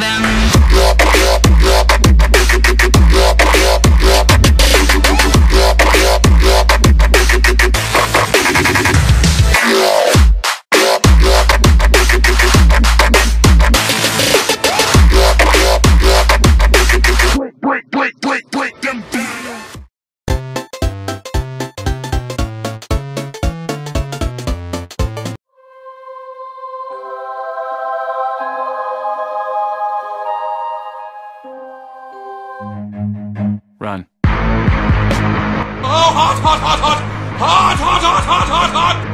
them. Run. Oh, hot, hot, hot, hot! Hot, hot, hot, hot, hot, hot!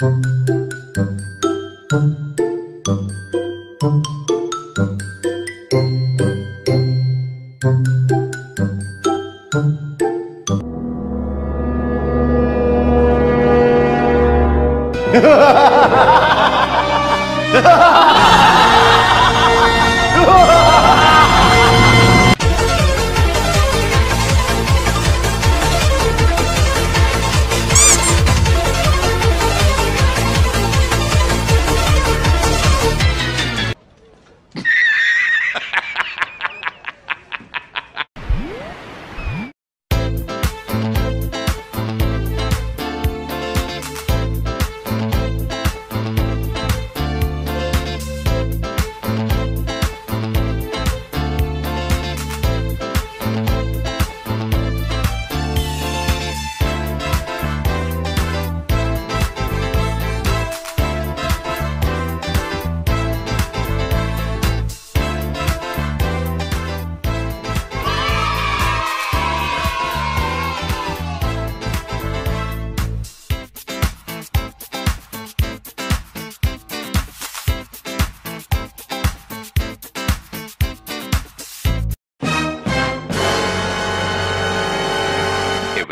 Ha ha ha!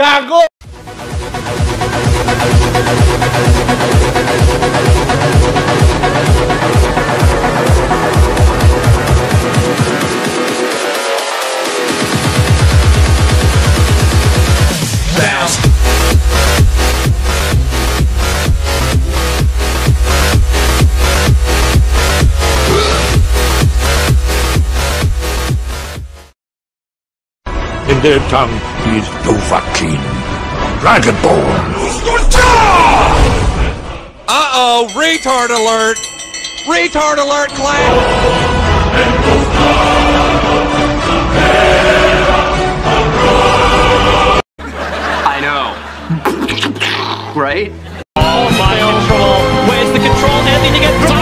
Gago! their tongue, is Dovahkiin, Dragonborn. Uh-oh, retard alert! Retard alert, clan! I know. right? My control! Where's the control?